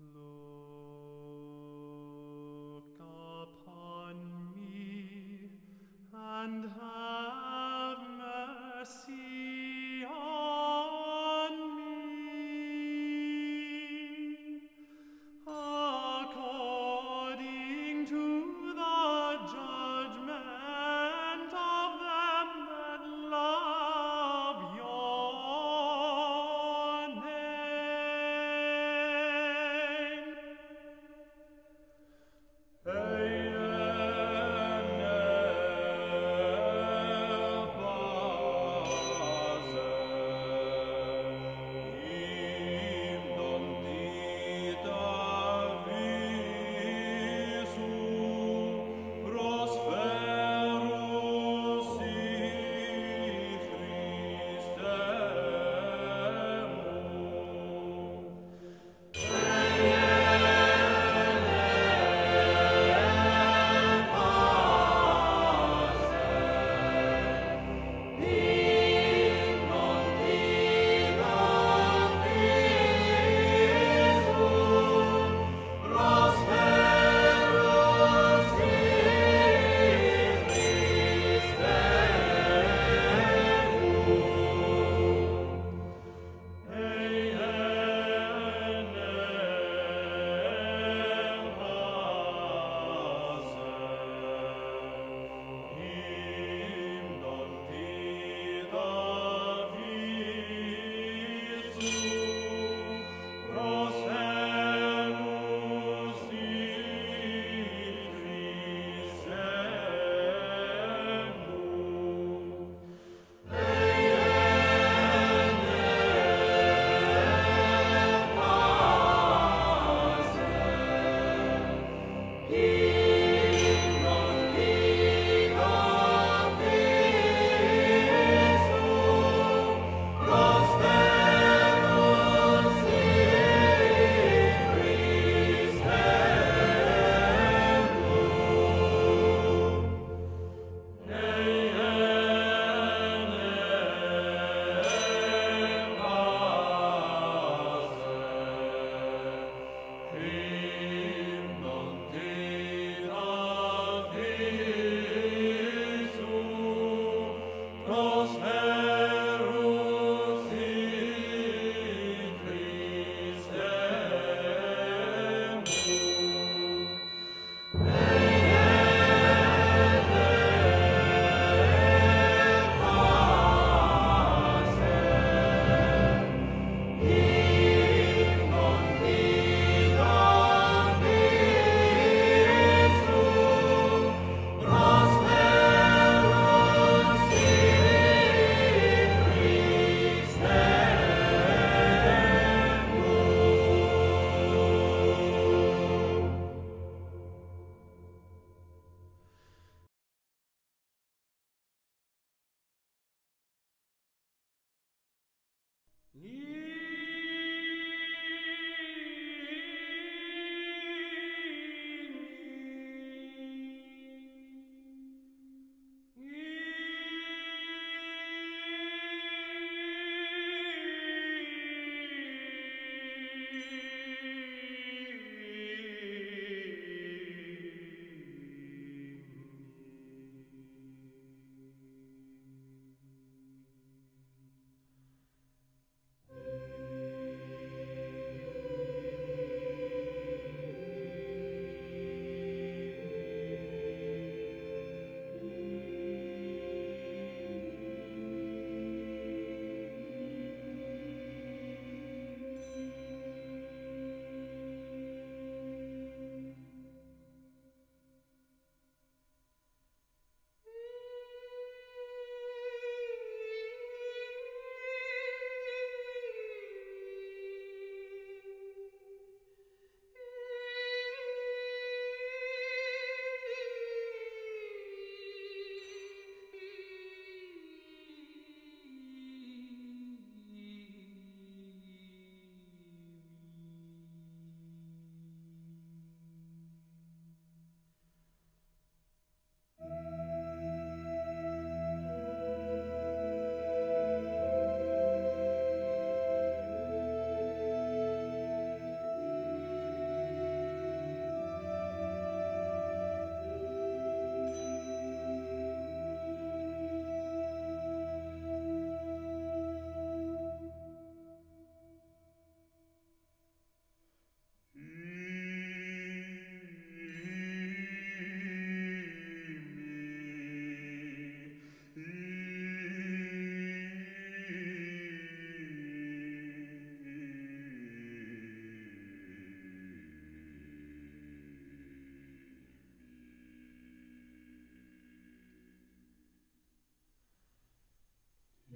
Look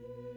Amen.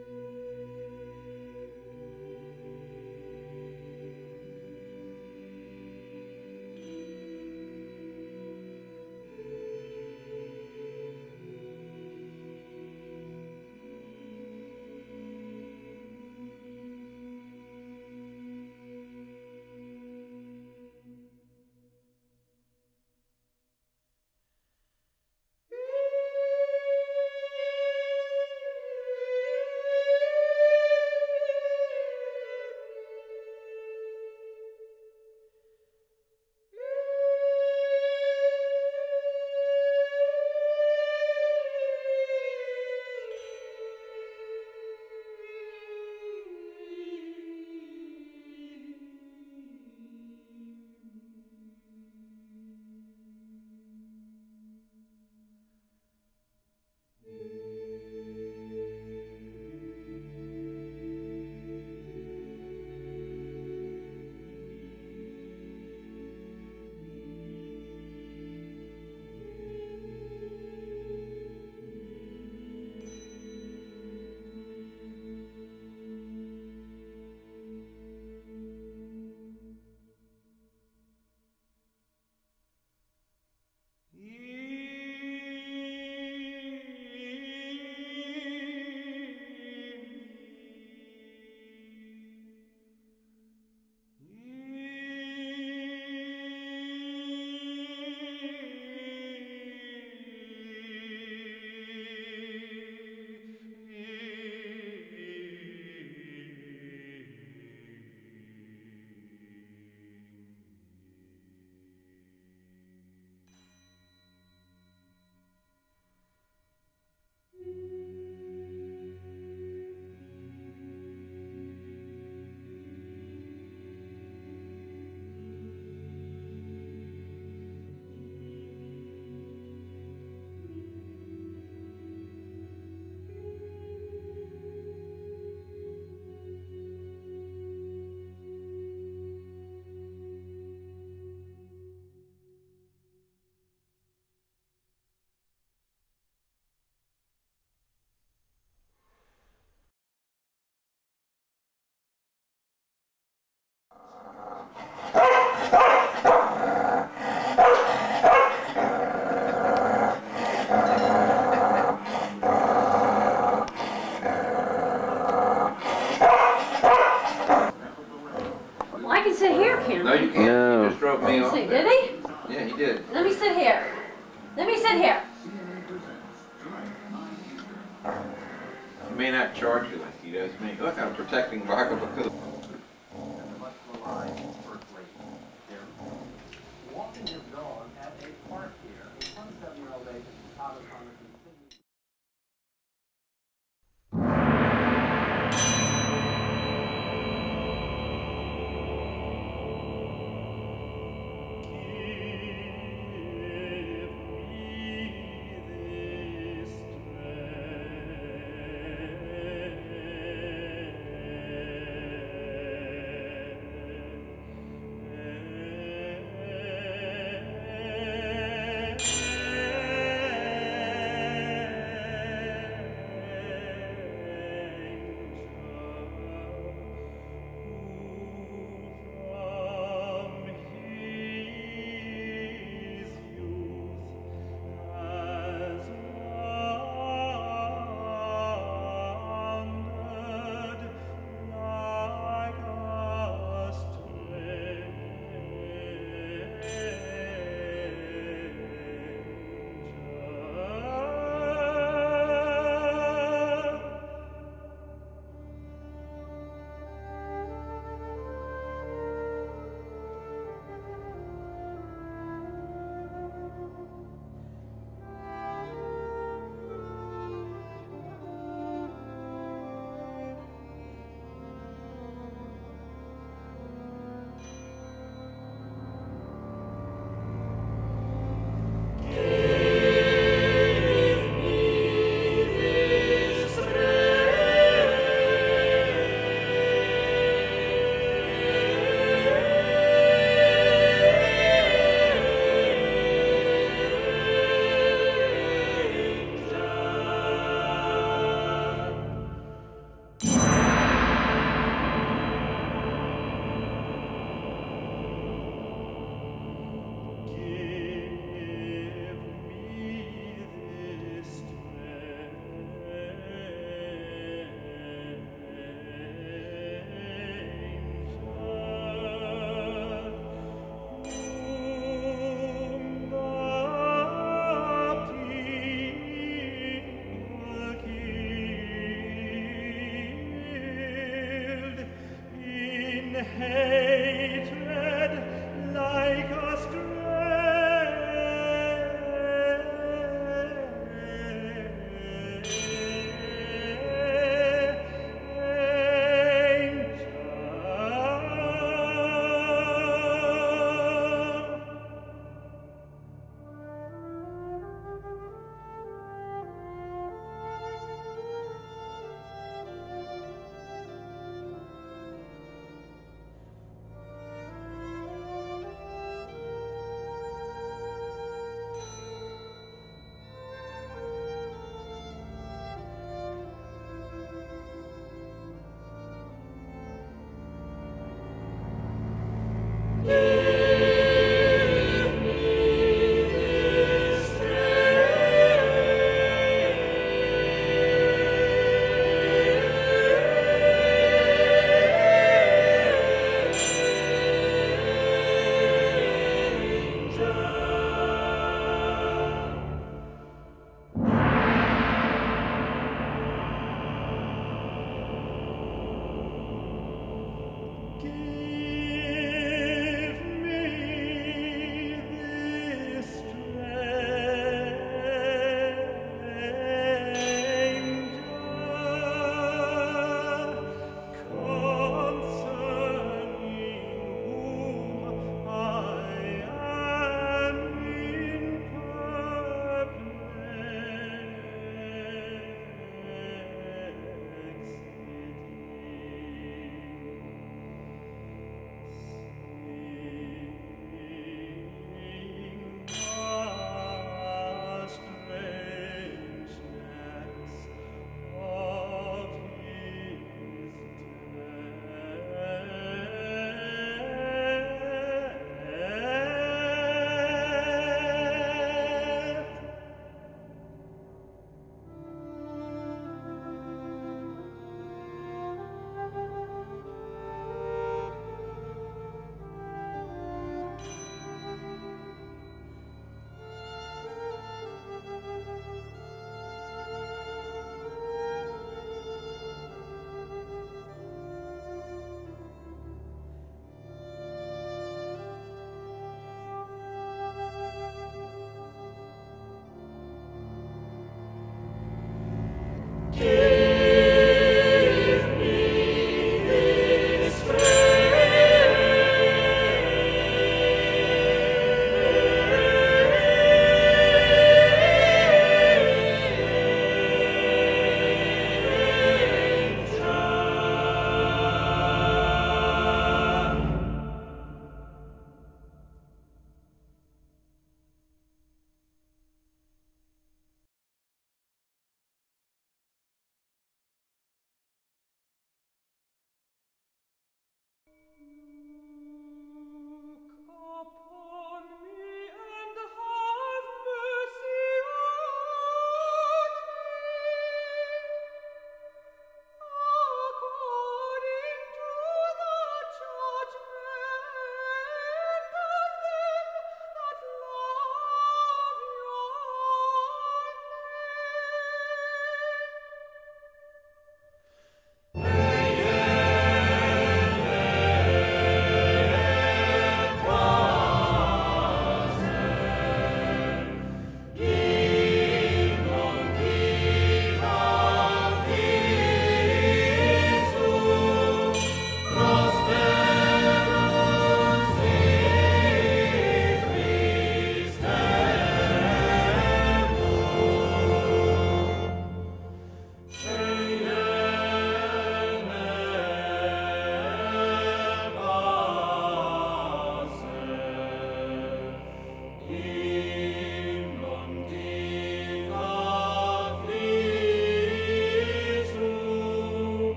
Thank